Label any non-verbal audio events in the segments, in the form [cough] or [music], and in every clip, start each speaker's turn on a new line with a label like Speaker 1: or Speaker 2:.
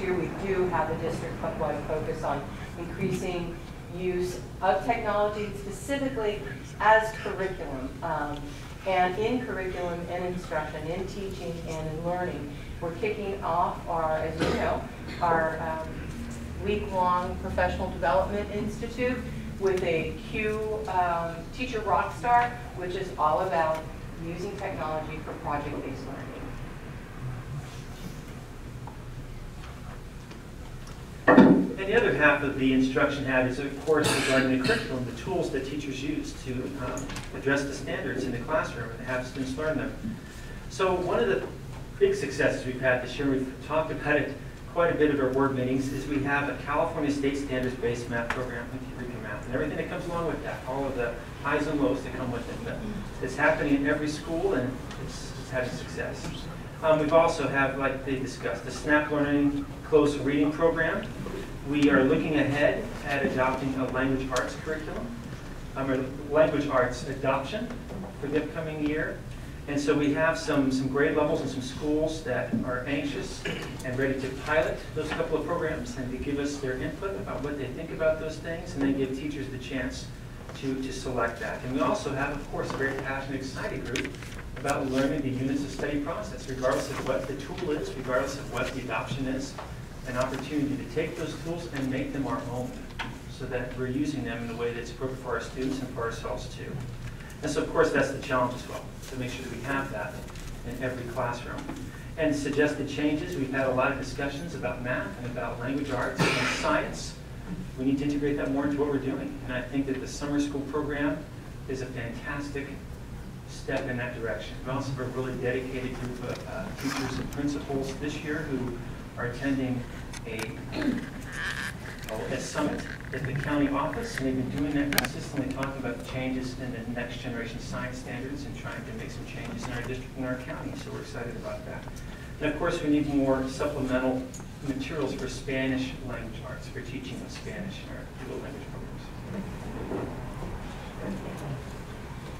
Speaker 1: year, we do have a district-wide focus on increasing use of technology specifically as curriculum. Um, and in curriculum and instruction, in teaching and in learning, we're kicking off our, as you know, our um, week-long professional development institute with a Q um, Teacher Rockstar, which is all about using technology for project-based learning.
Speaker 2: And the other half of the instruction hat is, of course, regarding the curriculum, the tools that teachers use to um, address the standards in the classroom and have students learn them. So one of the big successes we've had this year, we've talked about it quite a bit at our board meetings, is we have a California State Standards-based math program with Eureka Math, and everything that comes along with that, all of the highs and lows that come with it. But it's happening in every school, and it's, it's having success. Um, we've also have, like they discussed, the SNAP Learning Close Reading Program. We are looking ahead at adopting a language arts curriculum, um, or language arts adoption for the upcoming year. And so we have some, some grade levels and some schools that are anxious and ready to pilot those couple of programs and to give us their input about what they think about those things and then give teachers the chance to, to select that. And we also have, of course, a very passionate, excited group about learning the units of study process, regardless of what the tool is, regardless of what the adoption is, an opportunity to take those tools and make them our own so that we're using them in a way that's appropriate for our students and for ourselves too. And so, of course, that's the challenge as well, to make sure that we have that in every classroom. And suggested changes, we've had a lot of discussions about math and about language arts and science. We need to integrate that more into what we're doing. And I think that the summer school program is a fantastic step in that direction. We also have a really dedicated group of uh, teachers and principals this year who are attending a, oh, a summit at the county office, and they've been doing that consistently, talking about the changes in the next generation science standards and trying to make some changes in our district and our county, so we're excited about that. And of course, we need more supplemental materials for Spanish language arts, for teaching of Spanish in our dual language programs.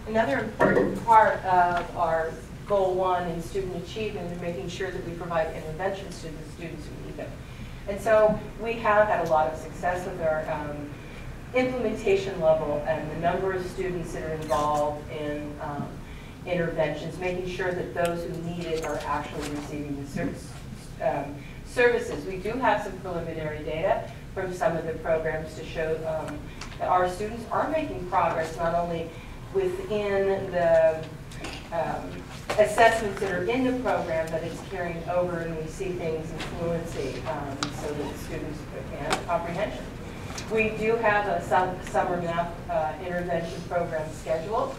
Speaker 1: Another important part of our goal one in student achievement is making sure that we provide interventions to the students who need them. And so we have had a lot of success with our um, implementation level and the number of students that are involved in um, interventions, making sure that those who need it are actually receiving the service, um, services. We do have some preliminary data from some of the programs to show um, that our students are making progress, not only within the um, assessments that are in the program, but it's carrying over and we see things in fluency um, so that students can comprehension. We do have a summer math uh, intervention program scheduled.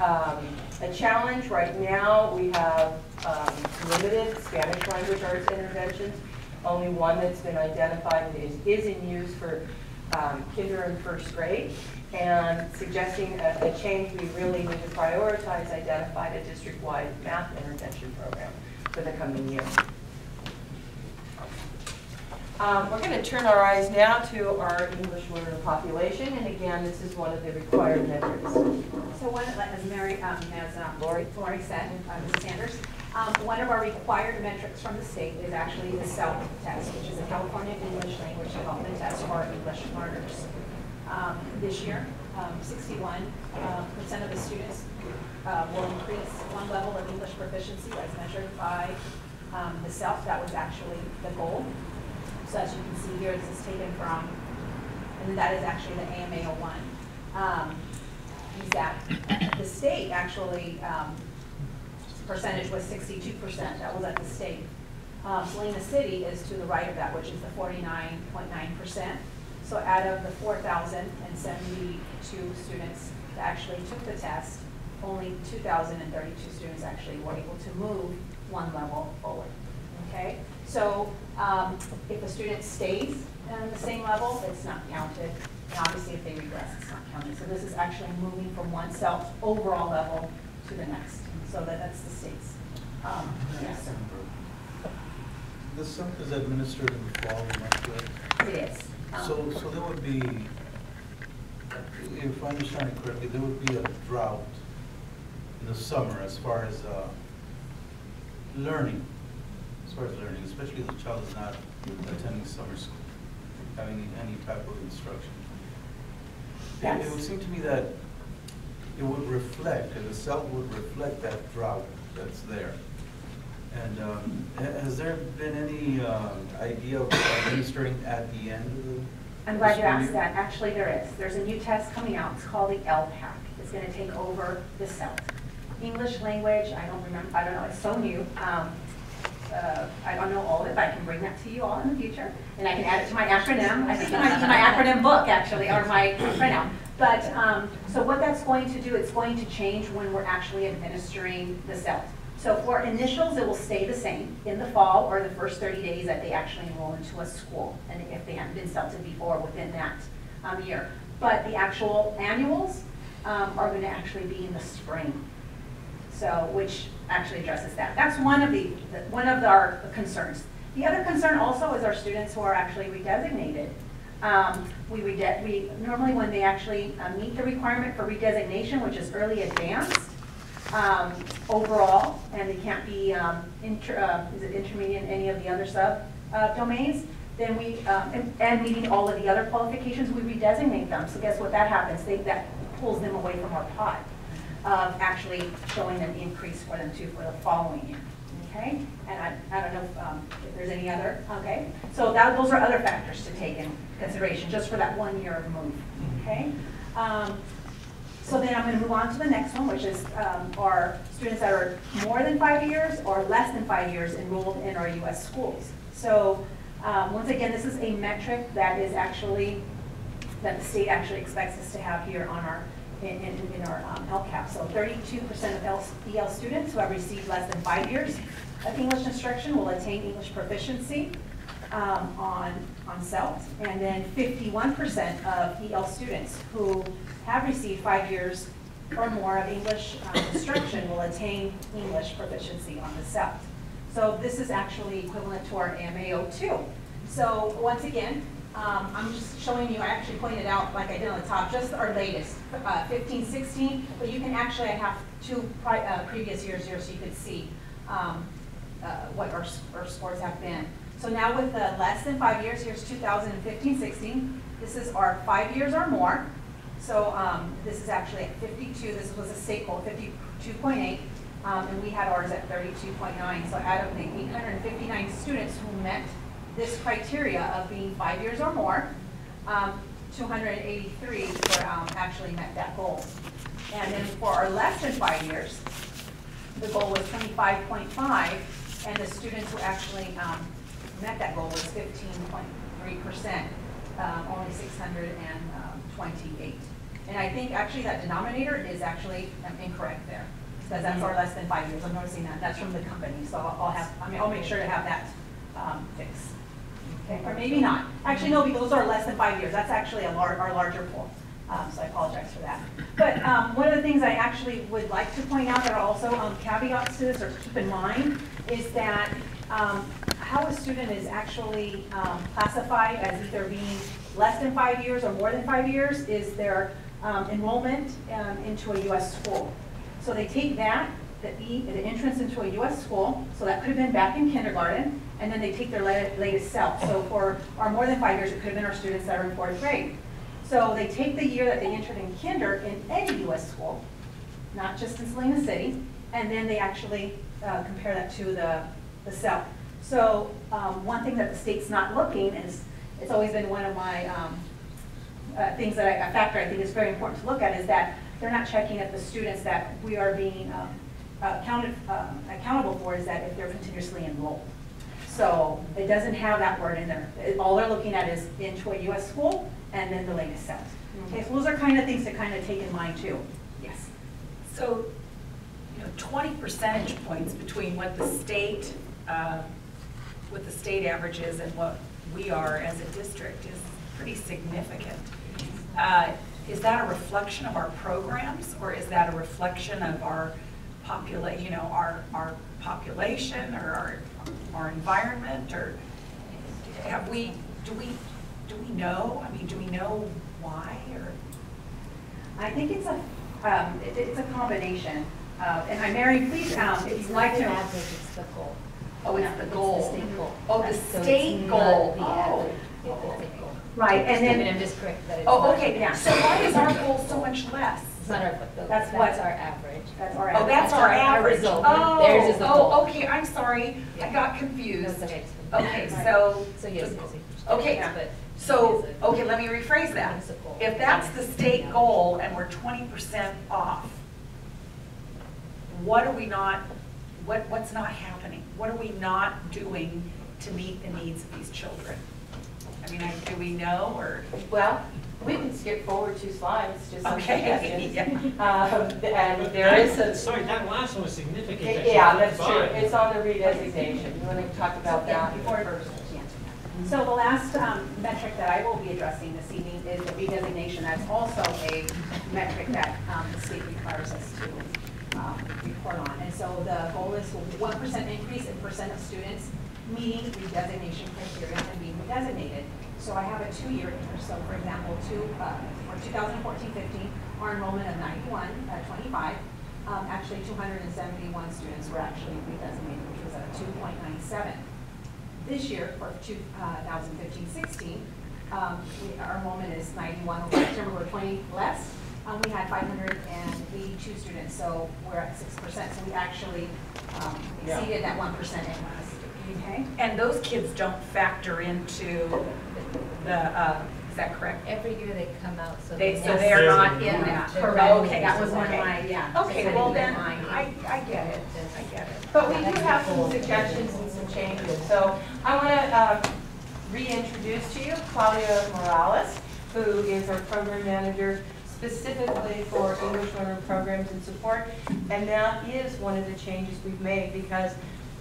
Speaker 1: Um, a challenge right now, we have um, limited Spanish language arts interventions. Only one that's been identified is, is in use for um, kinder and first grade and suggesting a, a, change, we really need to prioritize identified a district-wide math intervention program for the coming year. Um, we're going to turn our eyes now to our English learner population, and again, this is one of the required metrics.
Speaker 3: So one, as Mary, um, as um, Lori, Lori said, uh, Ms. Sanders, um, one of our required metrics from the state is actually the CELDT test, which is a California English Language Development Test for English learners um, this year. 61% um, uh, of the students uh, will increase one level of English proficiency as measured by um, the CELDT. That was actually the goal. So as you can see here, this is taken from, and that is actually the AMAO 1. Um, is that the state actually um, percentage was 62%. That was at the state. Um, City is to the right of that, which is the 49.9%. So out of the 4,072 students that actually took the test, only 2,032 students actually were able to move one level forward. Okay? So um, if a student stays on the same level, it's not counted. And obviously if they regress, it's not counted. So this is actually moving from one CELDT overall level to the next. So that, that's the state's. Um, yes.
Speaker 4: The CELDT is administered in the fall, am I correct?
Speaker 3: It is.
Speaker 4: So, so there would be, if I understand it correctly, there would be a drought in the summer as far as uh, learning, as far as learning, especially if the child is not attending summer school, having any type of instruction. It- It would seem to me that it would reflect, and the CELDT would reflect that drought that's there. And um, has there been any um, idea of administering at the end of the?
Speaker 3: I'm glad you asked that. Actually, there is. There's a new test coming out. It's called the ELPAC. It's going to take over the CELDT. English language, I don't remember, I don't know, it's so new. Um, uh, I don't know all of it, but I can bring that to you all in the future. And I can add it to my acronym. I think it might be my acronym book, actually, or my printout. But, um, so what that's going to do, it's going to change when we're actually administering the CELDT. So for initials, it will stay the same in the fall or the first 30 days that they actually enroll into a school, and if they haven't been CELDTed before within that um, year. But the actual annuals um, are going to actually be in the spring. So, which actually addresses that. That's one of the, the- one of our concerns. The other concern also is our students who are actually redesignated. Um, We, we, normally when they actually uh, meet the requirement for redesignation, which is early advanced, um, overall, and they can't be, um, inter, uh, is it intermediate in any of the other sub, uh, domains, then we, um, and- and meeting all of the other qualifications, we redesignate them. So guess what that happens? They, that pulls them away from our pot of actually showing an increase for them too for the following year. Okay? And I, I don't know if, um, if there's any other, okay? So that, those are other factors to take in consideration, just for that one year of move, okay? Um, so then I'm going to move on to the next one, which is um, our students that are more than five years or less than five years enrolled in our US schools. So um, once again, this is a metric that is actually, that the state actually expects us to have here on our, in, in, in our um, LCAP. So 32% of EL students who have received less than five years of English instruction will attain English proficiency um, on, on CELDT. And then 51% of EL students who have received five years or more of English um, instruction will attain English proficiency on the CELDT. So this is actually equivalent to our MAO2. So once again, um, I'm just showing you, I actually pointed out, like I did on the top, just our latest, uh, 15, 16, but you can actually, I have two pri- uh, previous years here so you could see um, uh, what our, our scores have been. So now with the less than five years, here's 2015, 16. This is our five years or more. So um, this is actually at 52, this was a state goal, 52.8, um, and we had ours at 32.9. So out of the 859 students who met this criteria of being five years or more, um, 283 were um, actually met that goal. And then for our less than five years, the goal was 25.5, and the students who actually um, met that goal was 15.3%, um, only 628. And I think actually that denominator is actually um, incorrect there, because that's our less than five years. I'm noticing that, that's from the company, so I'll have, I mean, I'll make sure to have that um, fixed. Okay, or maybe not. Actually, no, those are less than five years. That's actually a lar, our larger pool. Um, so I apologize for that. But, um, one of the things I actually would like to point out that are also um, caveats to this or keep in mind is that, um, how a student is actually, um, classified as either being less than five years or more than five years is their, um, enrollment, um, into a US school. So they take that, the E, the entrance into a US school, so that could have been back in kindergarten, and then they take their latest CELDT. So for our more than five years, it could have been our students that are in fourth grade. So they take the year that they entered in kinder in any US school, not just in Salinas City, and then they actually uh, compare that to the, the CELDT. So um, one thing that the state's not looking is, it's always been one of my um, uh, things that I, a factor I think is very important to look at is that they're not checking if the students that we are being um, accounted, um, accountable for is that if they're continuously enrolled. So it doesn't have that word in there. It- All they're looking at is into a US school and then the latest CELDT. Okay, so those are kind of things to kind of take in mind too. Yes.
Speaker 5: So, you know, 20 percentage points between what the state, uh, what the state average is and what we are as a district is pretty significant. Uh, Is that a reflection of our programs, or is that a reflection of our popula, you know, our, our population, or our, our environment, or have we, do we, do we know? I mean, do we know why, or?
Speaker 3: I think it's a, um, it- it's a combination of, and I, Mary, please, um, if you'd like to.
Speaker 6: It's not an average, it's the goal.
Speaker 5: Oh, it's the goal.
Speaker 6: It's the state goal.
Speaker 5: Oh, the state
Speaker 6: not
Speaker 5: goal.
Speaker 6: the
Speaker 5: Oh.
Speaker 6: Average, it's the state goal.
Speaker 3: Right, and then-
Speaker 6: giving them just correct that it's
Speaker 5: Oh,
Speaker 6: not-
Speaker 5: okay,
Speaker 3: Yeah.
Speaker 5: so why is our goal so much less?
Speaker 6: It's not our,
Speaker 3: That's
Speaker 6: that's
Speaker 3: what-
Speaker 6: our average.
Speaker 3: That's our
Speaker 5: Oh, that's our average.
Speaker 6: result.
Speaker 5: Oh,
Speaker 6: Theirs is the oh, goal.
Speaker 5: Oh, okay, I'm sorry, I
Speaker 6: Yeah.
Speaker 5: got confused.
Speaker 6: okay.
Speaker 5: Okay, so,
Speaker 6: So yes, yes, yes.
Speaker 5: Okay,
Speaker 6: Yes, but
Speaker 5: so, okay, let me rephrase that.
Speaker 6: It's a goal.
Speaker 5: If that's the state goal and we're twenty percent off, what are we not, what, what's not happening? What are we not doing to meet the needs of these children? I mean, I- do we know, or?
Speaker 1: Well, we can skip forward two slides, just some
Speaker 5: Okay, [laughs]
Speaker 1: suggestions. Um, And there is a,
Speaker 7: Sorry, that last one was significant. that
Speaker 1: yeah,
Speaker 7: you
Speaker 1: that's true. It's on the redesignation. You want to talk about
Speaker 3: Yeah,
Speaker 1: that
Speaker 3: before-
Speaker 1: first?
Speaker 3: So the last um, metric that I will be addressing this evening is the redesignation. That's also a metric that um, the state requires us to um, report on. And so the goal is one percent increase in percent of students meeting redesignation criteria and being redesignated. So I have a two-year here. So for example, two, uh, for 2014-15, our enrollment of 91, uh, 25, um, actually 271 students were actually redesignated, which was at a 2.97. This year, for 2015-16, um, we- our enrollment is 91, over we were 20 less. Um, We had 582 students, so we're at 6%, so we actually um,
Speaker 1: Yeah.
Speaker 3: exceeded that 1% in last year. Okay?
Speaker 5: And those kids don't factor into the, uh, is that correct?
Speaker 6: Every year they come out, so.
Speaker 5: They,
Speaker 6: the
Speaker 5: so
Speaker 6: next-
Speaker 5: they're not in that?
Speaker 3: Correct.
Speaker 5: Okay,
Speaker 3: That was one of my, yeah.
Speaker 5: Okay, well then. I, I get it, I get it.
Speaker 1: But we do have some suggestions and some changes. So I want to reintroduce to you Claudia Morales, who is our program manager specifically for English learner programs and support. And that is one of the changes we've made because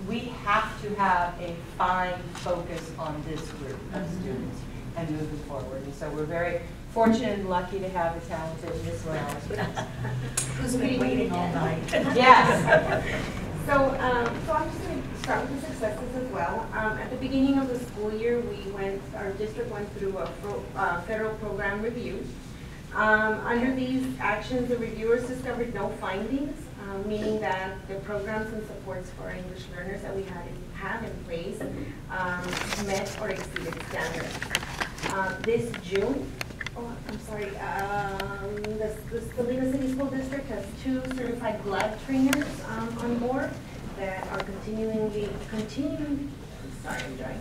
Speaker 1: we have to have a fine focus on this group of students and moving forward. And so we're very fortunate and lucky to have a talented Ms. Morales. [laughs]
Speaker 5: Who's been waiting all night?
Speaker 1: Yes.
Speaker 8: So, um, so I'm just going to start with the successes as well. Um, at the beginning of the school year, we went, our district went through a fro- uh, federal program review. Um, under these actions, the reviewers discovered no findings, um, meaning that the programs and supports for English learners that we had, have in place, um, met or exceeded standards. Um, this June, oh, I'm sorry, um, the, the Salinas City School District has two certified GLAD trainers, um, on board that are continuing, I'm sorry, I'm drawing,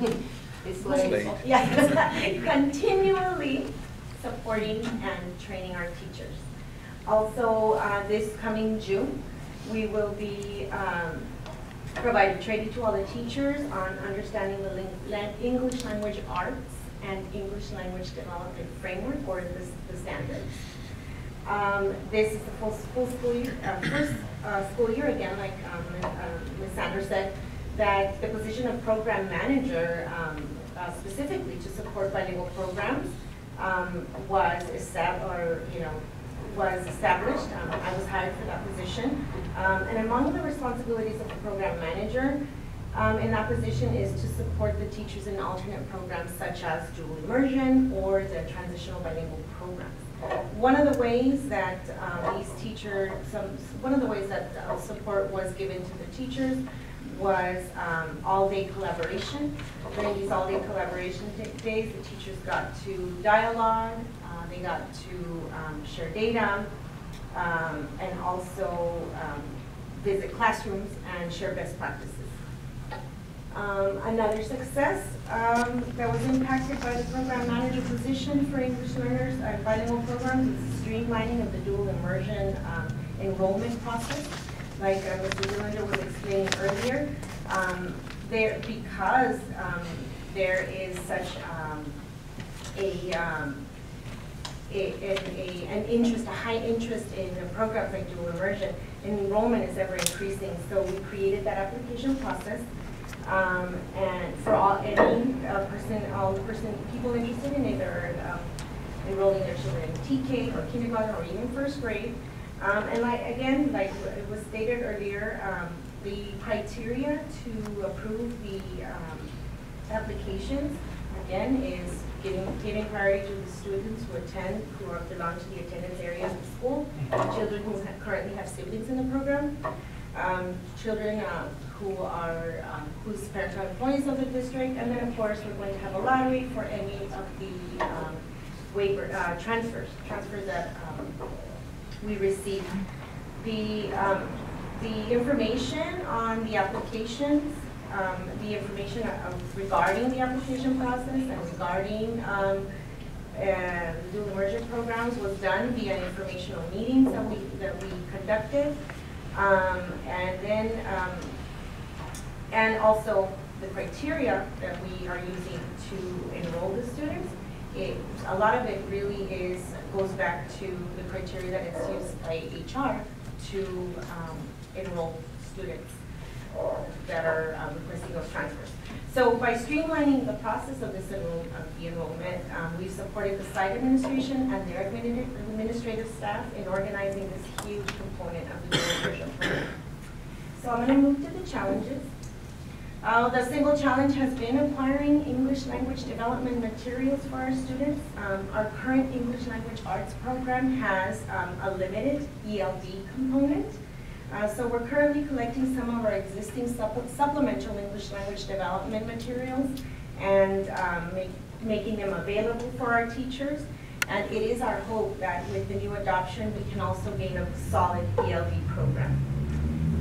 Speaker 8: I'm [laughs]
Speaker 1: It's
Speaker 4: Late.
Speaker 8: Yes, [laughs] continually supporting and training our teachers. Also, uh, this coming June, we will be um, providing training to all the teachers on understanding the English language arts and English language development framework or the the standards. Um, This is the full, full school year, uh, first uh, school year again, like um, uh, Ms. Sanders said, that the position of program manager um, uh, specifically to support bilingual programs um, was established, or, you know, was established. Um, I was hired for that position. Um, And among the responsibilities of the program manager um, in that position is to support the teachers in alternate programs such as dual immersion or the transitional bilingual programs. One of the ways that um, these teachers, some, one of the ways that uh, support was given to the teachers was um, all-day collaboration. During these all-day collaboration days, the teachers got to dialogue, uh, they got to um, share data, um, and also um, visit classrooms and share best practices. Um, Another success um, that was impacted by the program manager position for English learners and bilingual programs is streamlining of the dual immersion um, enrollment process. Like uh, Mr. Zulander was explaining earlier, um, there, because um, there is such um, a, a, a, an interest, a high interest in the program like dual immersion, and enrollment is ever increasing. So we created that application process. Um, and for all, any uh, person, all person, people interested in either um, enrolling their children in TK or kindergarten or even first grade. Um, and like, again, like it was stated earlier, um, the criteria to approve the, um, applications, again, is giving, giving priority to the students who attend, who are belong to the attendance area of the school, children who ha- currently have siblings in the program, um, children, uh, who are, um, whose parents are employees of the district. And then, of course, we're going to have a lottery for any of the um, waiver, uh, transfers, transfers that um, we receive. The, um, the information on the applications, um, the information regarding the application process and regarding um, uh, dual immersion programs was done via informational meetings that we, that we conducted. Um, And then, um, and also the criteria that we are using to enroll the students. It, a lot of it really is, goes back to the criteria that is used by HR to um, enroll students that are um, requesting those transfers. So by streamlining the process of this enroll, of the enrollment, um, we've supported the site administration and their admini- administrative staff in organizing this huge component of the program. So I'm gonna move to the challenges. Uh, the single challenge has been acquiring English language development materials for our students. Um, our current English language arts program has um, a limited ELD component. Uh, so we're currently collecting some of our existing supple- supplemental English language development materials and um, make, making them available for our teachers. And it is our hope that with the new adoption, we can also gain a solid ELD program.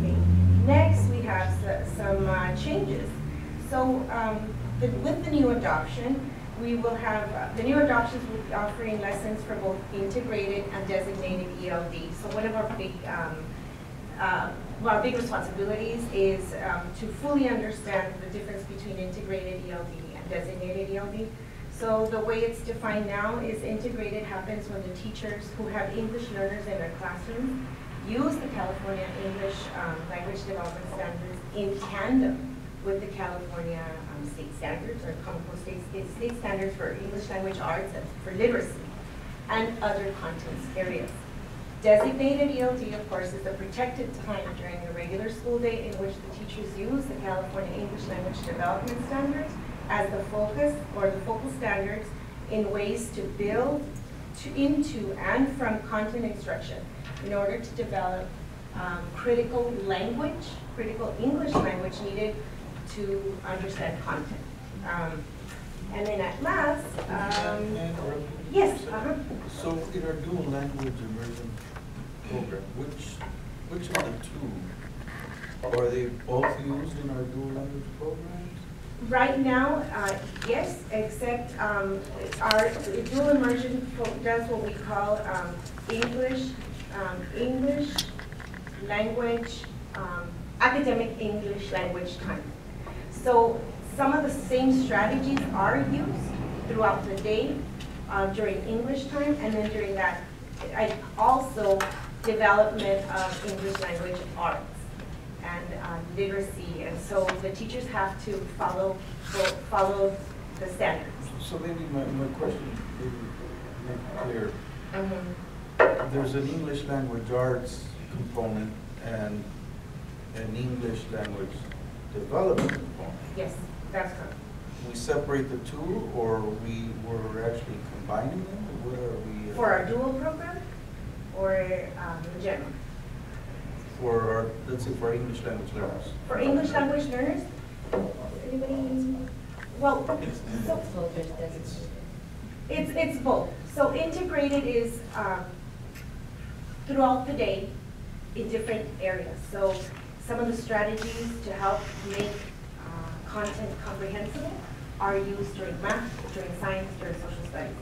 Speaker 8: Okay. Next, we have some uh, changes. So um, the- with the new adoption, we will have, uh, the new adoptions will be offering lessons for both integrated and designated ELD. So one of our big, um, uh, well, our big responsibilities is um, to fully understand the difference between integrated ELD and designated ELD. So the way it's defined now is integrated happens when the teachers who have English learners in their classroom use the California English um, Language Development Standards in tandem with the California um, state standards or Common Core state, state, state standards for English language arts and for literacy and other content areas. Designated ELD, of course, is the protected time during the regular school day in which the teachers use the California English Language Development Standards as the focus or the focal standards in ways to build to, into and from content instruction in order to develop um, critical language, critical English language needed to understand content. Um, and then at last, um, yes, uh-huh.
Speaker 4: So in our dual language immersion program, which, which of the two, are they both used in our dual language programs?
Speaker 8: Right now, uh, yes, except um, our dual immersion does what we call um, English, um, English language, um, academic English language time. So some of the same strategies are used throughout the day uh, during English time, and then during that, I also development of English language arts and um, literacy, and so the teachers have to follow, follow the standards.
Speaker 4: So maybe my, my question, maybe make clear,
Speaker 8: Mhm.
Speaker 4: there's an English language arts component and an English language development component.
Speaker 8: Yes, that's correct.
Speaker 4: We separate the two, or we were actually combining them, or what are we? uh,
Speaker 8: For our dual program or um, in general?
Speaker 4: For our, let's say for English language learners.
Speaker 8: For English language learners, anybody, well, so
Speaker 6: So.
Speaker 8: It's, it's both. So integrated is um, throughout the day in different areas. So some of the strategies to help make uh, content comprehensible are used during math, during science, during social studies.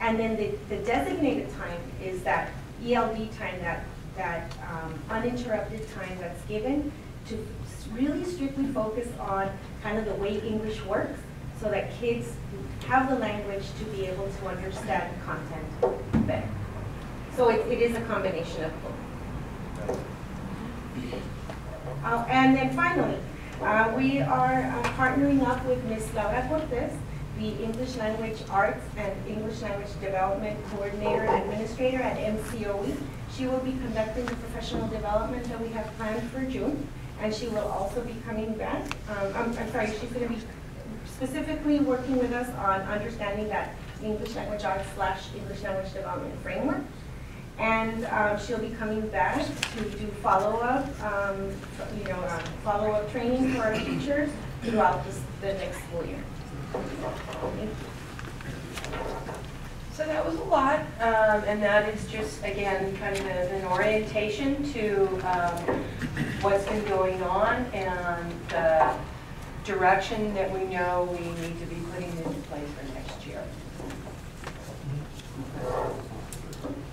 Speaker 8: And then the, the designated time is that ELD time, that, that um, uninterrupted time that's given to really strictly focus on kind of the way English works so that kids have the language to be able to understand content better. So it, it is a combination of both. Uh, and then finally, uh, we are uh, partnering up with Ms. Laura Cortez, the English Language Arts and English Language Development Coordinator and Administrator at MCOE. She will be conducting the professional development that we have planned for June, and she will also be coming back. Um, I'm, I'm sorry, she's going to be specifically working with us on understanding that English language arts slash English language development framework. And uh, she'll be coming back to do follow-up, um, you know, um, follow-up training for our teachers throughout this- the next school year.
Speaker 1: So that was a lot, um, and that is just, again, kind of an orientation to um, what's been going on and the direction that we know we need to be putting into place for next year.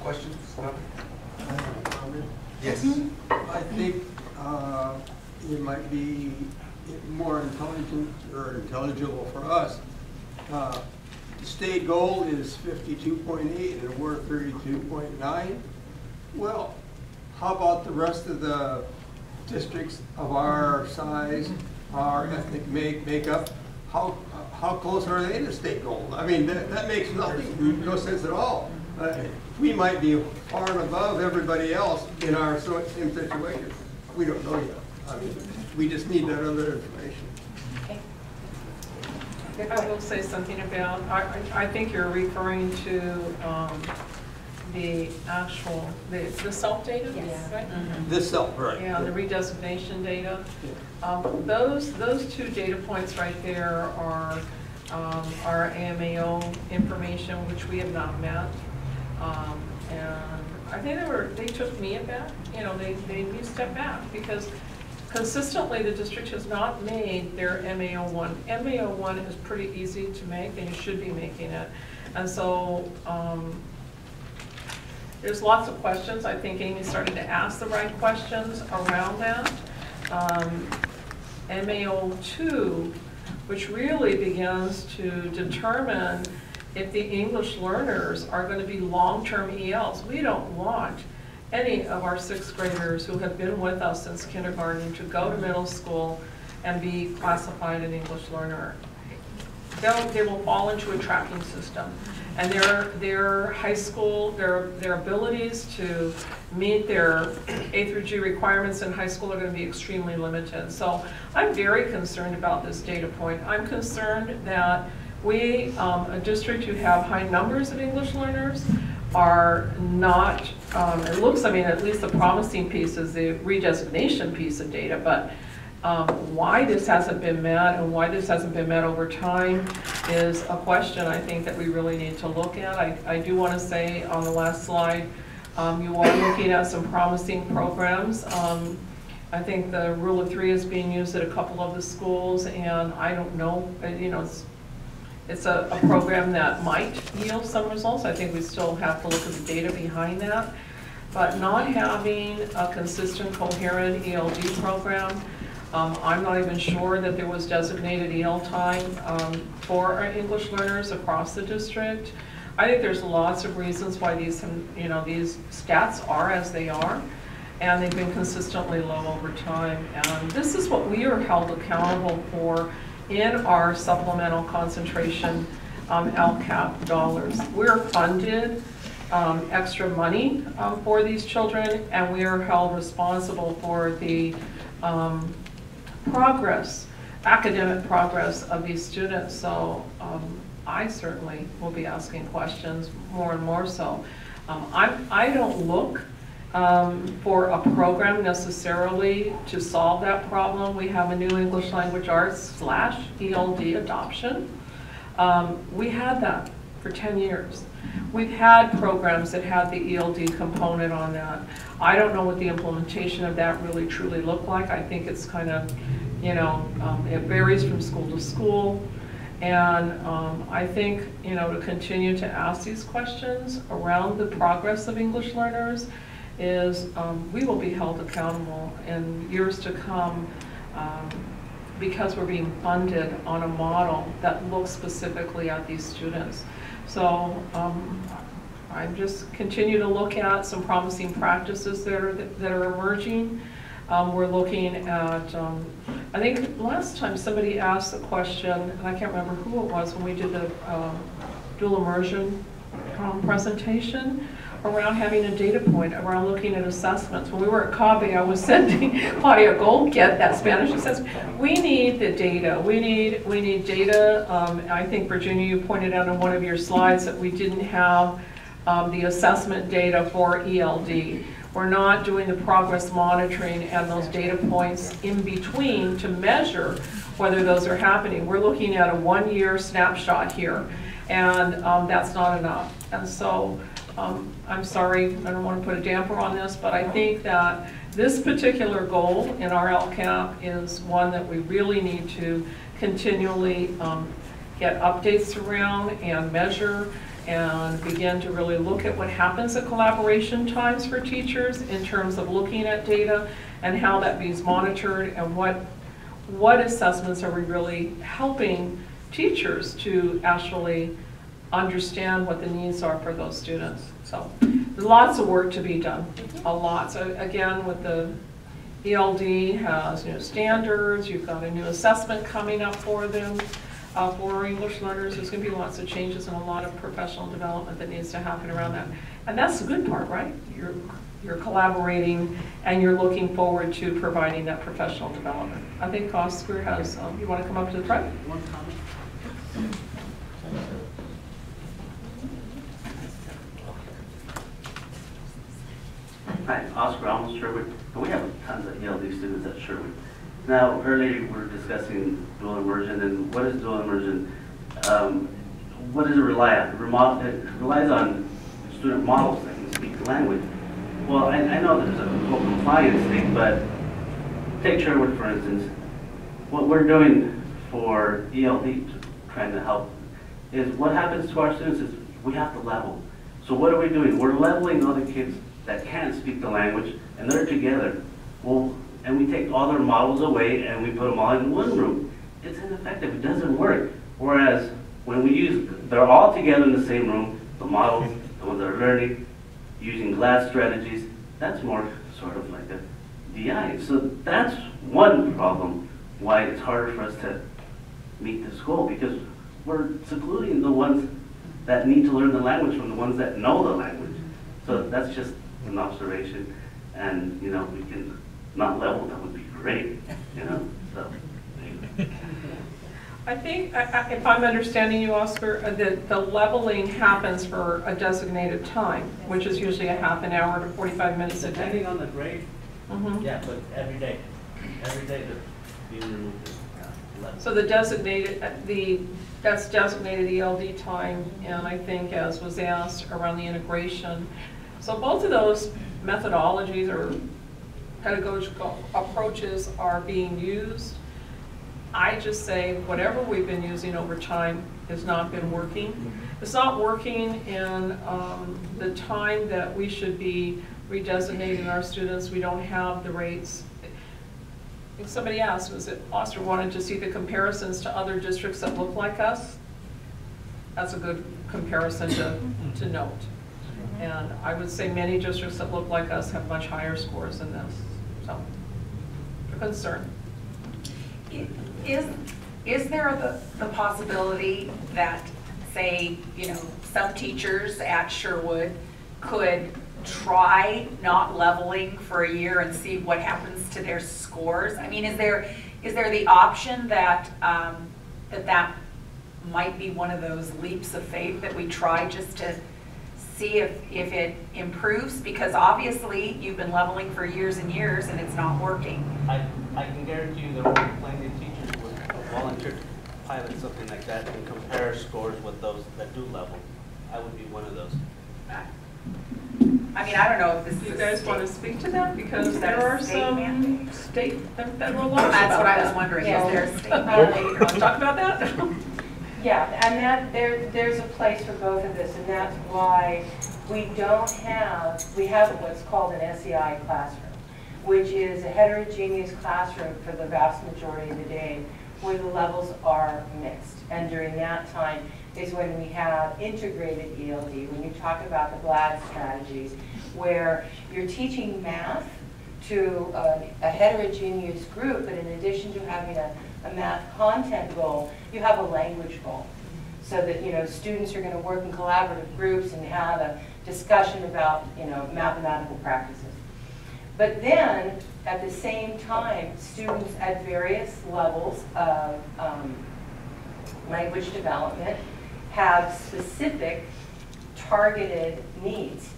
Speaker 4: Questions?
Speaker 9: Yes. I think uh, it might be more intelligent or intelligible for us. Uh, the State goal is fifty-two point eight and we're thirty-two point nine. Well, how about the rest of the districts of our size, our ethnic make, makeup? How, how close are they to state goal? I mean, that, that makes nothing, no sense at all. Uh, We might be far and above everybody else in our same situation. We don't know yet. I mean, we just need that other information. Okay.
Speaker 10: I will say something about, I, I I think you're referring to um, the actual, the, the CELDT data?
Speaker 3: Yes.
Speaker 10: right?
Speaker 9: This CELDT, right?
Speaker 10: Yeah, the redesignation data. Um, Those, those two data points right there are um, our AMAO information, which we have not met. Um, And I think they were, they took me aback, you know, they, they made me step back because consistently the district has not made their MAO one. MAO one is pretty easy to make and you should be making it. And so, um, there's lots of questions. I think Amy started to ask the right questions around that. Um, MAO two, which really begins to determine if the English learners are going to be long-term ELs. We don't want any of our sixth graders who have been with us since kindergarten to go to middle school and be classified an English learner. They'll, they will fall into a tracking system. And their, their high school, their, their abilities to meet their A through G requirements in high school are gonna be extremely limited. So I'm very concerned about this data point. I'm concerned that we, um, a district who have high numbers of English learners, are not, um, it looks, I mean, at least the promising piece is the redesignation piece of data, but um, why this hasn't been met and why this hasn't been met over time is a question I think that we really need to look at. I, I do want to say on the last slide, um, you are looking at some promising programs. Um, I think the rule of three is being used at a couple of the schools, and I don't know, uh, you know, it's, it's a, a program that might yield some results. I think we still have to look at the data behind that. But not having a consistent, coherent ELD program, um, I'm not even sure that there was designated EL time um, for our English learners across the district. I think there's lots of reasons why these, you know, these stats are as they are, and they've been consistently low over time. And this is what we are held accountable for in our supplemental concentration um, LCAP dollars. We're funded um, extra money um, for these children, and we are held responsible for the um, progress, academic progress of these students. So um, I certainly will be asking questions more and more so. Um, I, I don't look um, for a program necessarily to solve that problem. We have a new English language arts slash ELD adoption. Um, we had that for 10 years. We've had programs that had the ELD component on that. I don't know what the implementation of that really truly looked like. I think it's kind of, you know, um, it varies from school to school. And um, I think, you know, to continue to ask these questions around the progress of English learners is um, we will be held accountable in years to come um, because we're being funded on a model that looks specifically at these students. So um, I just continue to look at some promising practices that are, that are emerging. Um, we're looking at, um, I think last time somebody asked the question, and I can't remember who it was when we did the um, dual immersion um, presentation, around having a data point, around looking at assessments. When we were at CABE, I was [laughs] sending Claudia Goldget that Spanish assessment. We need the data. We need, we need data. Um, I think, Virginia, you pointed out on one of your slides that we didn't have um, the assessment data for ELD. We're not doing the progress monitoring and those data points in between to measure whether those are happening. We're looking at a one-year snapshot here, and um, that's not enough. And so, um, I'm sorry, I don't want to put a damper on this, but I think that this particular goal in our LCAP is one that we really need to continually um, get updates around and measure and begin to really look at what happens at collaboration times for teachers in terms of looking at data and how that is monitored and what, what assessments are we really helping teachers to actually understand what the needs are for those students. So there's lots of work to be done, a lot. So again, with the ELD has new standards, you've got a new assessment coming up for them, uh, for English learners. There's going to be lots of changes and a lot of professional development that needs to happen around that. And that's the good part, right? You're, you're collaborating and you're looking forward to providing that professional development. I think Oscar has, um, you want to come up to the front?
Speaker 11: One comment. Hi, Oscar Ramos, Sherwood. We have tons of ELD students at Sherwood. Now, earlier we were discussing dual immersion and what is dual immersion? Um, what does it rely on? It relies on student models that can speak the language. Well, I, I know there's a whole compliance thing, but take Sherwood for instance. What we're doing for ELD, trying to help, is what happens to our students is we have to level. So what are we doing? We're leveling other kids that can't speak the language, and they're together. Well, and we take all their models away and we put them all in one room. It's ineffective. It doesn't work. Whereas when we use, they're all together in the same room, the models, the ones that are learning, using GLAD strategies, that's more sort of like a DI. So that's one problem why it's harder for us to meet this goal because we're secluding the ones that need to learn the language from the ones that know the language. So that's just an observation. And, you know, we can not level, that would be great, you know, so. anyway.
Speaker 10: I think, I- I- if I'm understanding you, Oscar, uh, the, the leveling happens for a designated time, which is usually a half an hour to 45 minutes a day.
Speaker 11: Depending on the grade,
Speaker 10: mm -hmm.
Speaker 11: yeah, but every day, every day they're being removed. yeah, level.
Speaker 10: So the designated, uh, the, that's designated ELD time, and I think as was asked around the integration. So both of those methodologies or pedagogical approaches are being used. I just say whatever we've been using over time has not been working. It's not working in um, the time that we should be redesignating our students. We don't have the rates. Think somebody asked, was it Oster wanted to see the comparisons to other districts that look like us? That's a good comparison to, to note. And I would say many districts that look like us have much higher scores than this, so, a concern.
Speaker 5: Is, is there the, the possibility that, say, you know, some teachers at Sherwood could try not leveling for a year and see what happens to their scores? I mean, is there, is there the option that, um, that that might be one of those leaps of faith that we try just to see if, if it improves? Because obviously, you've been leveling for years and years and it's not working.
Speaker 11: I, I can guarantee you there will be plenty of teachers would volunteer to pilot something like that and compare scores with those that do level. I would be one of those.
Speaker 5: I mean, I don't know if this is.
Speaker 10: Do you guys want to speak to that? Because there are
Speaker 5: state
Speaker 10: some
Speaker 5: mandate?
Speaker 10: state and federal laws
Speaker 5: That's what
Speaker 10: about
Speaker 5: I was
Speaker 10: that.
Speaker 5: wondering, is there a state [laughs] mandate?
Speaker 10: Want to talk about that?
Speaker 1: Yeah, and that, there, there's a place for both of this, and that's why we don't have, we have what's called an SEI classroom, which is a heterogeneous classroom for the vast majority of the day, where the levels are mixed. And during that time is when we have integrated ELD, when you talk about the GLAD strategies, where you're teaching math to a a heterogeneous group, but in addition to having a, a math content goal, you have a language goal. So that, you know, students are gonna work in collaborative groups and have a discussion about, you know, mathematical practices. But then, at the same time, students at various levels of um, language development have specific targeted needs.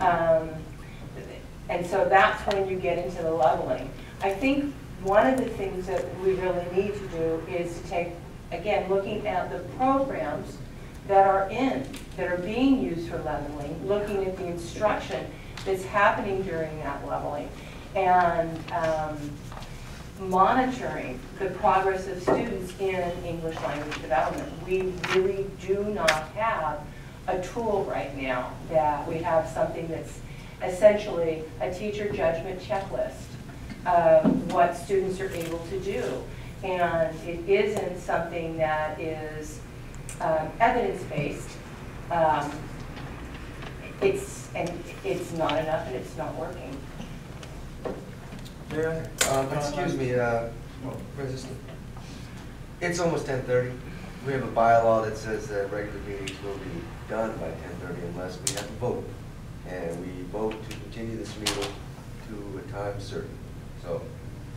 Speaker 1: Um, And so that's when you get into the leveling. I think one of the things that we really need to do is to take, again, looking at the programs that are in, that are being used for leveling, looking at the instruction that's happening during that leveling, and um, monitoring the progress of students in English language development. We really do not have a tool right now that we have something that's essentially a teacher judgment checklist of what students are able to do. And it isn't something that is um, evidence-based. Um, It's, and it's not enough and it's not working.
Speaker 12: Mayor, um, excuse me, uh, President. It's almost ten thirty. We have a bylaw that says that regular meetings will be done by ten thirty unless we have a vote. And we vote to continue this meeting to a time certain. So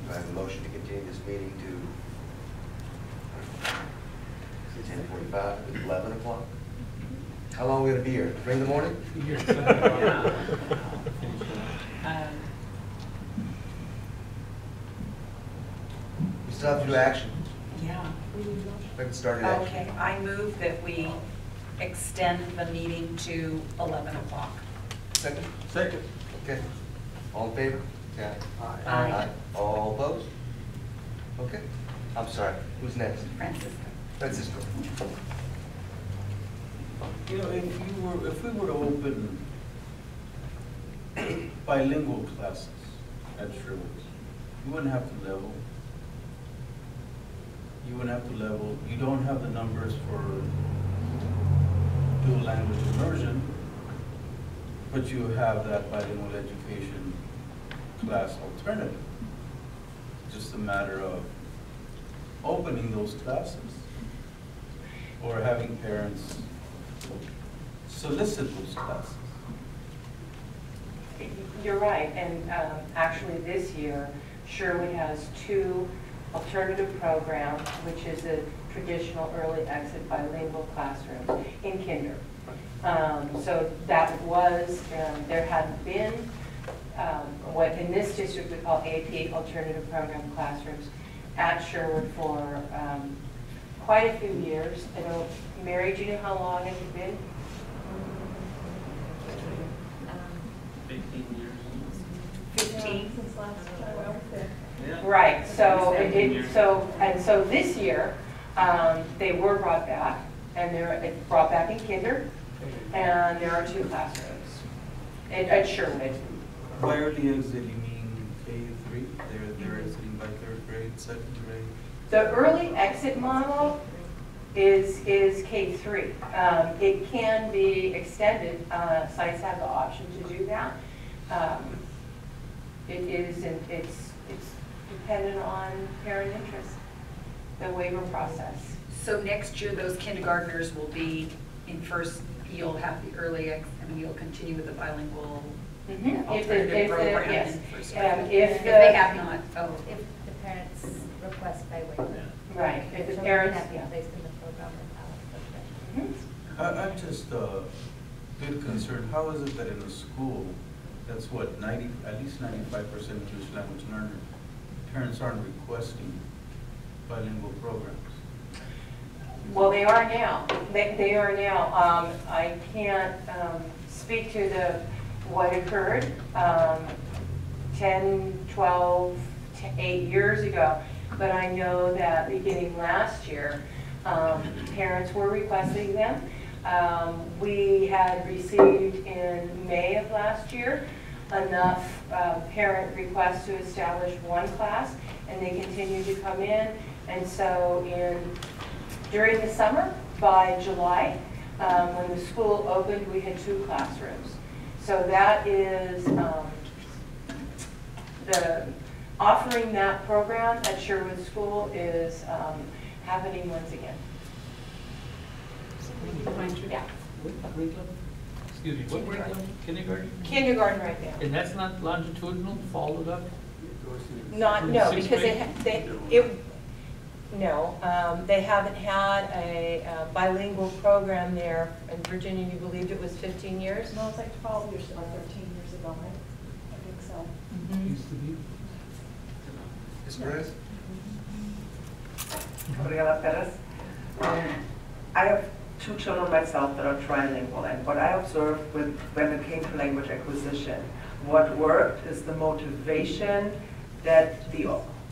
Speaker 12: I have a motion to continue this meeting to ten forty-five, eleven o'clock. How long are we gonna be here? Three in the morning?
Speaker 5: Um, [laughs]
Speaker 12: We still have to do action.
Speaker 5: Yeah.
Speaker 12: We can start at action.
Speaker 5: Okay, I move that we extend the meeting to 11 o'clock.
Speaker 12: Second?
Speaker 9: Second.
Speaker 12: Okay. All in favor? Yeah.
Speaker 5: Aye.
Speaker 12: All opposed? Okay. I'm sorry. Who's next?
Speaker 5: Francisco.
Speaker 12: Francisco.
Speaker 4: You know, if you were, if we were to open bilingual classes at Sherwood, you wouldn't have to level. You wouldn't have to level, you don't have the numbers for dual language immersion, but you have that bilingual education class alternative. Just a matter of opening those classes or having parents solicit those classes.
Speaker 1: You're right, and um, actually this year, Sherwood has two alternative programs, which is a traditional early exit bilingual classroom in kinder. Um, So that was, um, there hadn't been um, what in this district we call AP, alternative program classrooms, at Sherwood for um, quite a few years. I know, Mary, do you know how long it had been?
Speaker 6: Um,
Speaker 5: Fifteen.
Speaker 6: Since last time I.
Speaker 1: Right, so, it did- so, and so this year, um, they were brought back, and they're brought back in kinder, and there are two classrooms at at Sherwood.
Speaker 4: By early exit, you mean K three? They're, they're exiting by third grade, second grade?
Speaker 1: The early exit model is, is K-3. Um, It can be extended, uh, sites have the option to do that. Um, It is, in- it's, it's dependent on parent interest, the waiver process.
Speaker 5: So next year, those kindergartners will be in first, you'll have the early, exit, and mean, you'll continue with the bilingual
Speaker 1: Mhm. If the- if the- yes. Um, if
Speaker 5: If
Speaker 1: the-
Speaker 5: they have not, oh,
Speaker 6: If the parents request by waiver.
Speaker 1: Right, if the
Speaker 6: Children
Speaker 1: parents,
Speaker 6: have been
Speaker 1: yeah.
Speaker 6: placed in the program without the
Speaker 1: Mhm.
Speaker 4: I, I'm just, uh, a bit concerned, how is it that in a school, that's what, ninety, at least ninety-five percent English language learner, parents aren't requesting bilingual programs?
Speaker 1: Well, they are now. They, they are now. Um, I can't, um, speak to the, what occurred, um, 10, 12, t- eight years ago. But I know that beginning last year, um, parents were requesting them. Um, we had received in May of last year enough, uh, parent requests to establish one class, and they continue to come in. And so in during the summer, by July, um, when the school opened, we had two classrooms. So that is, um, the, offering that program at Sherwood School is um, happening once again. Yeah,
Speaker 7: Excuse me, what curriculum? Kindergarten?
Speaker 1: kindergarten right now.
Speaker 7: And that's not longitudinal, followed up?
Speaker 1: Not, no, because
Speaker 7: grade?
Speaker 1: it, they, it, No, um, they haven't had a uh, bilingual program there. In Virginia, you believed it was 15 years?
Speaker 3: No, it's like 12 years or 13 years ago, right? I think so.
Speaker 7: Used to be.
Speaker 12: Ms. Perez?
Speaker 13: Gabriela Perez. Um, I have two children myself that are trilingual, and what I observed with, when it came to language acquisition, what worked is the motivation that the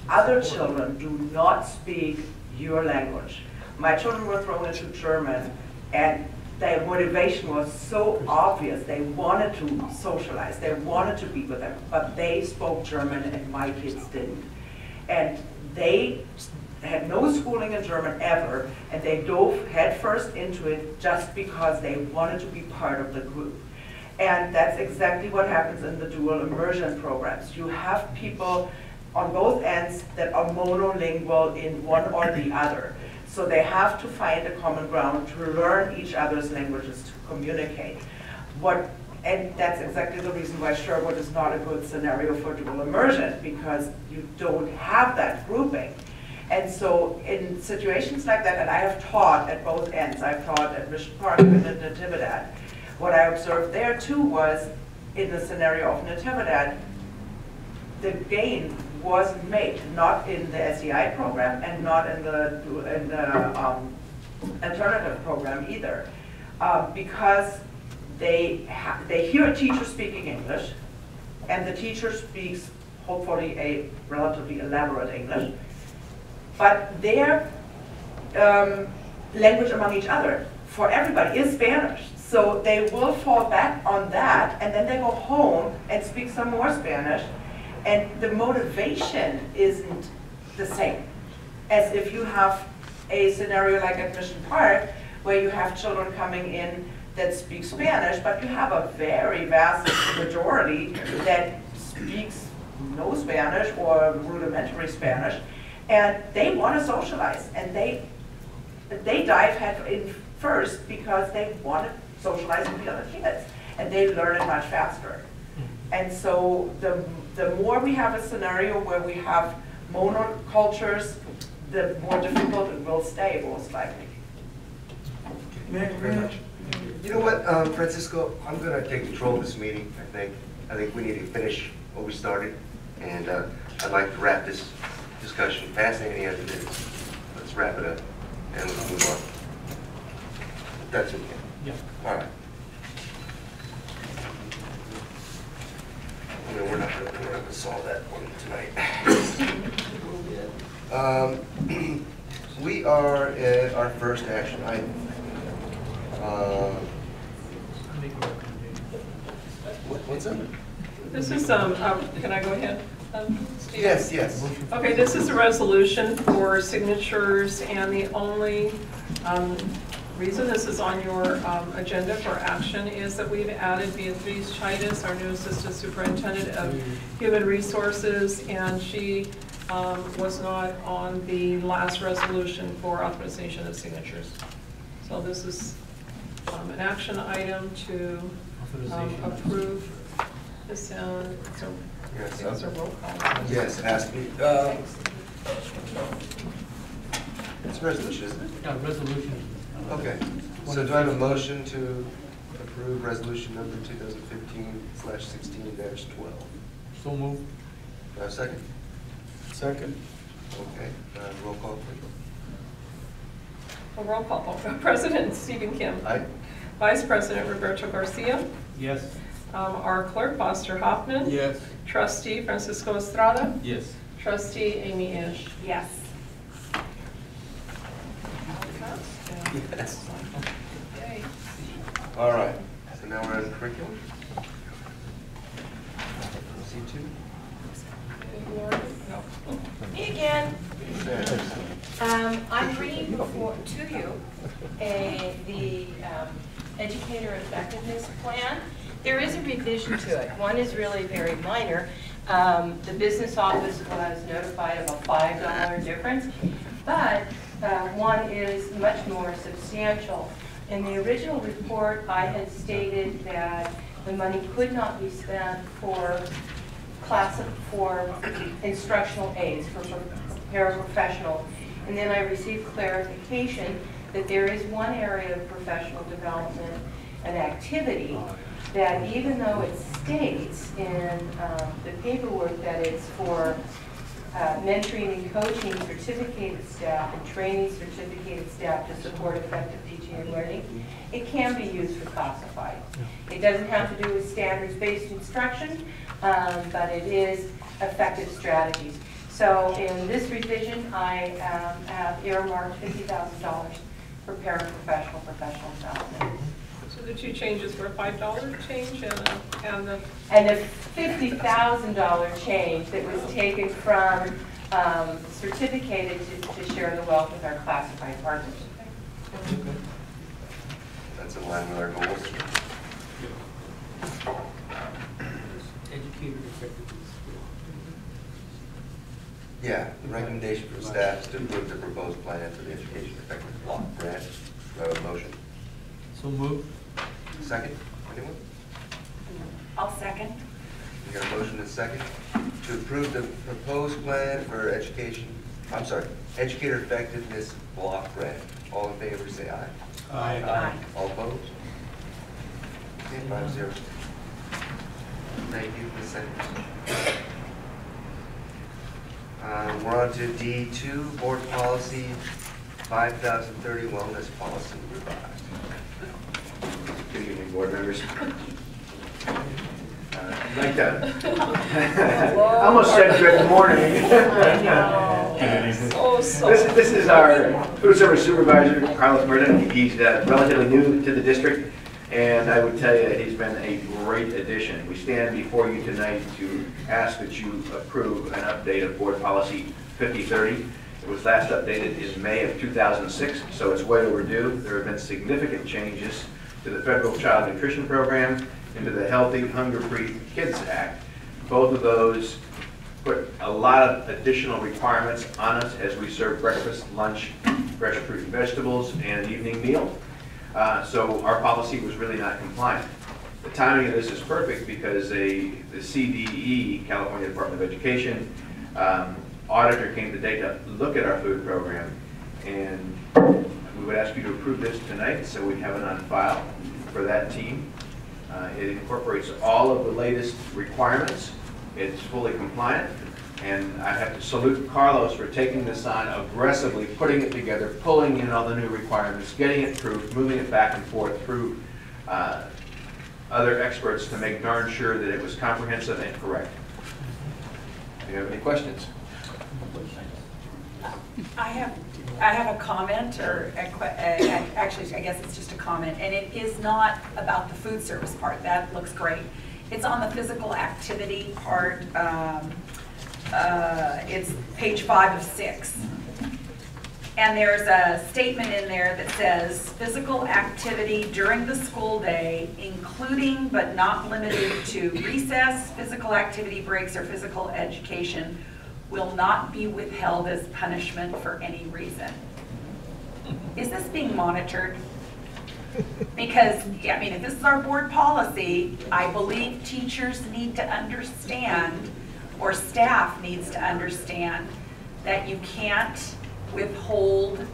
Speaker 13: other children do not speak your language. My children were thrown into German, and their motivation was so obvious. They wanted to socialize, they wanted to be with them, but they spoke German, and my kids didn't. And they had no schooling in German ever, and they dove headfirst into it just because they wanted to be part of the group. And that's exactly what happens in the dual immersion programs. You have people on both ends that are monolingual in one or the other. So they have to find a common ground to learn each other's languages to communicate. What, and that's exactly the reason why Sherwood is not a good scenario for dual immersion, because you don't have that grouping. And so in situations like that, and I have taught at both ends, I've taught at Mission Park and at Natividad, what I observed there too was, in the scenario of Natividad, the gain was made, not in the SEI program and not in the, in the um, alternative program either. Uh, because they, they hear a teacher speaking English, and the teacher speaks hopefully a relatively elaborate English, but their um, language among each other for everybody is Spanish. So they will fall back on that, and then they go home and speak some more Spanish, and the motivation isn't the same as if you have a scenario like at Mission Park, where you have children coming in that speak Spanish, but you have a very vast majority that speaks no Spanish or rudimentary Spanish, and they want to socialize, and they they dive head in first because they want to socialize with the other kids, and they learn it much faster. Hmm. And so the the more we have a scenario where we have monocultures, the more difficult it will stay, most likely.
Speaker 12: Thank you very much. You know what, um, Francisco, I'm gonna take control of this meeting, I think. I think we need to finish what we started, and uh, I'd like to wrap this discussion, fascinating as it is. Let's wrap it up, and let's move on. That's okay.
Speaker 7: Yeah.
Speaker 12: All right. I mean, we're not, gonna- we're gonna solve that one tonight. [coughs] Um, [clears throat] We are at our first action item. Uh,
Speaker 7: Make a recommendation.
Speaker 12: what- What's that?
Speaker 10: This is, um, um, can I go ahead? um, Steve?
Speaker 12: Yes, yes.
Speaker 10: Okay, this is a resolution for signatures, and the only um, reason this is on your um, agenda for action is that we've added Beatriz Chaitis, our new Assistant Superintendent of Human Resources, and she um, was not on the last resolution for authorization of signatures. So this is um, an action item to um, approve this, and so,
Speaker 12: Yes,
Speaker 10: think it's a
Speaker 12: uh,
Speaker 10: roll call.
Speaker 12: Yes, ask me. Uh, It's a resolution, isn't it?
Speaker 7: Yeah, resolution.
Speaker 12: Okay. So do I have a motion to approve resolution number 2015 slash 16 dash 12?
Speaker 7: So move.
Speaker 12: Do I have a second?
Speaker 9: Second.
Speaker 12: Okay, uh, roll call, please.
Speaker 10: A roll call vote. [laughs] President Stephen Kim.
Speaker 12: Aye?
Speaker 10: Vice President Roberto Garcia.
Speaker 7: Yes.
Speaker 10: Um, Our clerk, Foster Hoffman.
Speaker 9: Yes.
Speaker 10: Trustee Francisco Estrada.
Speaker 7: Yes.
Speaker 10: Trustee Amy Ish.
Speaker 3: Yes.
Speaker 12: Yes. All right, so now we're on curriculum. C2?
Speaker 1: Me again. Um, I'm reading to you, a, the, um, educator effectiveness plan. There is a revision to it. One is really very minor. Um, the business office, was notified of a five dollar difference, but, uh, one is much more substantial. In the original report, I had stated that the money could not be spent for class, for instructional aides, for paraprofessional. And then I received clarification that there is one area of professional development and activity that even though it states in um, the paperwork that it's for uh, mentoring and coaching certificated staff and training certificated staff to support effective teaching and learning, it can be used for classified. It doesn't have to do with standards-based instruction, um, but it is effective strategies. So in this revision, I um, have earmarked $50,000 for paraprofessional professional development.
Speaker 10: So the two changes were a five dollar change and a, and the,
Speaker 1: And the $50,000 change that was taken from um, certificated to to share the wealth with our classified partners. Okay.
Speaker 12: That's in line with our goals.
Speaker 7: Educator effectiveness.
Speaker 12: Yeah, the recommendation from staff is to approve the proposed plan for the education effectiveness block grant. Do I have a motion?
Speaker 7: So moved.
Speaker 12: Second? Anyone?
Speaker 5: I'll second.
Speaker 12: We got a motion and a second to approve the proposed plan for education, I'm sorry, educator effectiveness block grant. All in favor, say aye.
Speaker 5: Aye.
Speaker 12: All opposed? Okay, five zero. Thank you, Ms. Sanders. Uh, we're on to D two, board policy five thousand thirty wellness policy revised.
Speaker 14: Board members. [laughs] Uh, like to, [laughs] I almost said good morning. [laughs]
Speaker 10: so.
Speaker 14: This is, this is our food service supervisor, Carlos Burden. He's uh, relatively new to the district, and I would tell you, he's been a great addition. We stand before you tonight to ask that you approve an update of board policy 5030. It was last updated in May of 2006, so it's way overdue. There have been significant changes to the federal child nutrition program and to the Healthy Hunger-Free Kids Act. Both of those put a lot of additional requirements on us as we serve breakfast, lunch, fresh fruit and vegetables, and an evening meal. Uh, So our policy was really not compliant. The timing of this is perfect because a, the CDE, California Department of Education, um, auditor came today to look at our food program. And we would ask you to approve this tonight, so we have it on file for that team. Uh, It incorporates all of the latest requirements. It's fully compliant. And I have to salute Carlos for taking this on aggressively, putting it together, pulling in all the new requirements, getting it approved, moving it back and forth through uh, other experts to make darn sure that it was comprehensive and correct. Do you have any questions?
Speaker 5: I have, I have a comment, or a actually, I guess it's just a comment, and it is not about the food service part, that looks great. It's on the physical activity part, um, uh, it's page five of six. And there's a statement in there that says, "Physical activity during the school day, including but not limited to recess, physical activity breaks, or physical education, will not be withheld as punishment for any reason." Is this being monitored? Because, I mean, if this is our board policy, I believe teachers need to understand, or staff needs to understand, that you can't withhold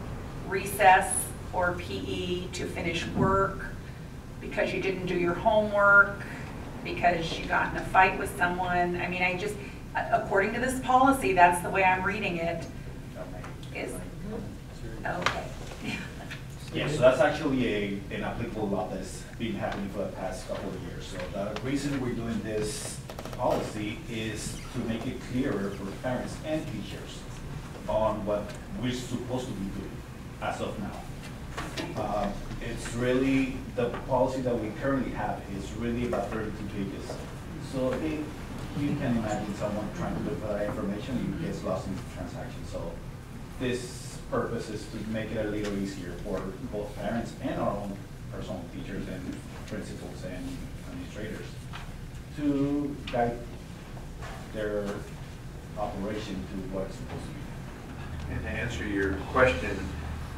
Speaker 5: recess or PE to finish work because you didn't do your homework, because you got in a fight with someone. I mean, I just, according to this policy, that's the way I'm reading it. Is, okay.
Speaker 15: Yeah, so that's actually a, an applicable law that's been happening for the past couple of years. So the reason we're doing this policy is to make it clearer for parents and teachers on what we're supposed to be doing as of now. Uh, It's really, the policy that we currently have is really about thirty-two pages. So if you can imagine someone trying to look for that information, you gets lost in the transaction. So this purpose is to make it a little easier for both parents and our own personal teachers and principals and administrators to guide their operation to what it's supposed to be.
Speaker 14: And to answer your question,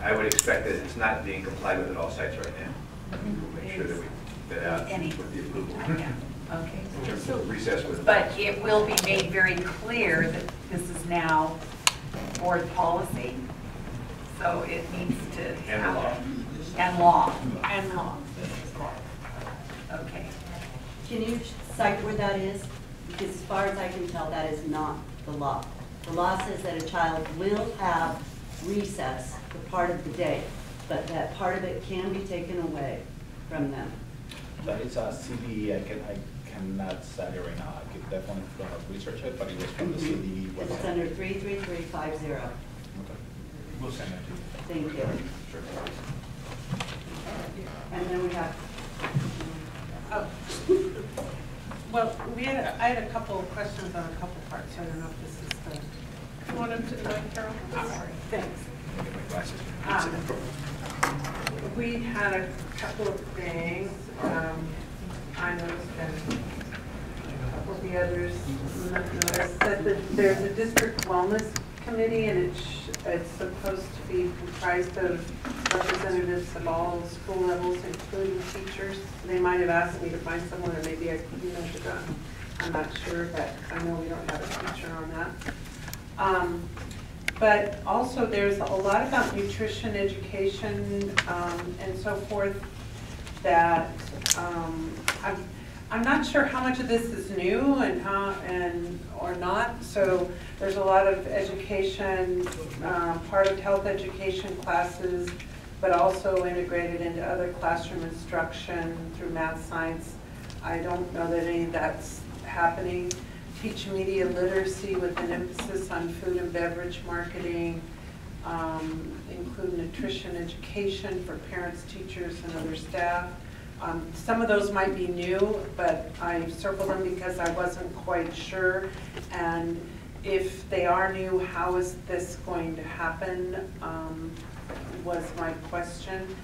Speaker 14: I would expect that it's not being complied with at all sites right now. We'll make sure that we get out
Speaker 5: Any.
Speaker 14: with the approval. [laughs]
Speaker 5: Okay.
Speaker 14: In terms of recess with.
Speaker 5: But it will be made very clear that this is now board policy. so it needs to
Speaker 14: And
Speaker 5: happen.
Speaker 14: law.
Speaker 5: And law. And law. Okay.
Speaker 16: Can you cite where that is? Because as far as I can tell, that is not the law. The law says that a child will have recess for part of the day, but that part of it can be taken away from them.
Speaker 15: That is a CDE, I can, I cannot say it right now, I could definitely research it, but it was from the CDE
Speaker 16: It's
Speaker 15: website.
Speaker 16: under 33350.
Speaker 15: Okay. We'll send it to you.
Speaker 16: Thank you.
Speaker 15: Sure.
Speaker 16: And then we have,
Speaker 17: Oh. [laughs] Well, we had, a- I had a couple of questions on a couple parts, I don't know if this is the, you want them to, the mic, Carol? Sorry, thanks.
Speaker 14: Get my glasses.
Speaker 17: Um, We had a couple of things, um, I noticed and a couple of the others noticed that the- there's a district wellness committee and it's, it's supposed to be comprised of representatives of all school levels, including teachers. They might have asked me to find someone or maybe I, you know, should, uh, I'm not sure, but I know we don't have a teacher on that. Um, but also, there's a lot about nutrition education um, and so forth that um, I'm, I'm not sure how much of this is new and how, and, or not. So there's a lot of education, uh, part of health education classes, but also integrated into other classroom instruction through math, science. I don't know that any of that's happening teach media literacy with an emphasis on food and beverage marketing, um, include nutrition education for parents, teachers, and other staff. Um, Some of those might be new, but I circled them because I wasn't quite sure. And if they are new, how is this going to happen, um, was my question.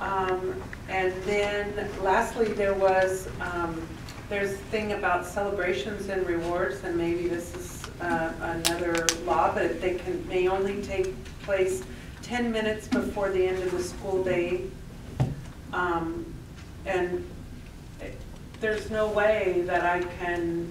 Speaker 17: Um, And then lastly, there was, um, there's a thing about celebrations and rewards, and maybe this is uh, another law, but they can, may only take place 10 minutes before the end of the school day. Um, And there's no way that I can,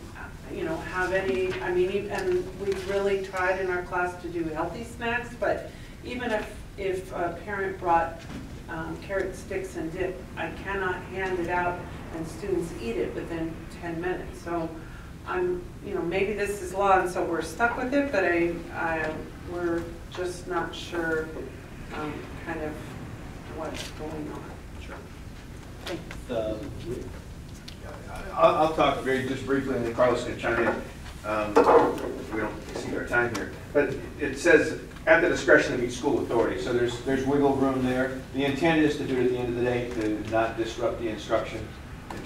Speaker 17: you know, have any, I mean, and we've really tried in our class to do healthy snacks, but even if, if a parent brought um, carrot sticks and dip, I cannot hand it out and students eat it within 10 minutes. So I'm, you know, maybe this is law and so we're stuck with it, but I, I, we're just not sure um, kind of what's going on. Sure.
Speaker 15: The,
Speaker 14: I'll, I'll talk very, just briefly, and then Carlos can chime in. Um, We don't exceed our time here. But it says, at the discretion of each school authority, so there's, there's wiggle room there. The intent is to do it at the end of the day, to not disrupt the instruction.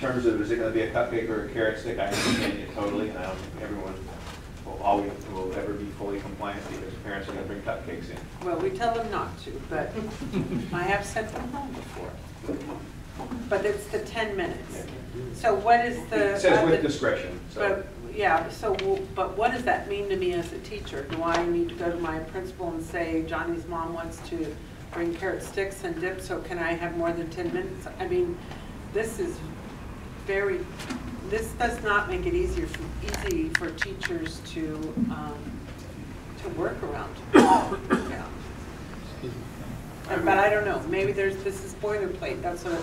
Speaker 14: In terms of, is it gonna be a cupcake or a carrot stick, I understand it totally, and I don't think everyone will always, will ever be fully compliant because parents are gonna bring cupcakes in.
Speaker 17: Well, we tell them not to, but I have sent them home before. But it's the 10 minutes. So what is the?
Speaker 14: It says with uh, discretion, so.
Speaker 17: But, yeah, so, but what does that mean to me as a teacher? Do I need to go to my principal and say, Johnny's mom wants to bring carrot sticks and dip, so can I have more than 10 minutes? I mean, this is very, this does not make it easier, for easy for teachers to, um, to work around. [coughs] Yeah. But I don't know, maybe there's, this is boilerplate, that's what,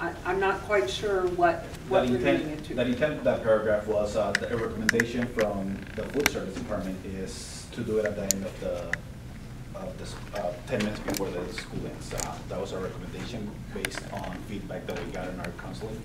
Speaker 17: I, I'm not quite sure what,
Speaker 15: that
Speaker 17: what we're getting
Speaker 15: intent,
Speaker 17: into.
Speaker 15: that intent of that paragraph was, uh, the a recommendation from the food service department is to do it at the end of the, of this, uh, ten minutes before the school ends. Uh, That was our recommendation based on feedback that we got in our counseling.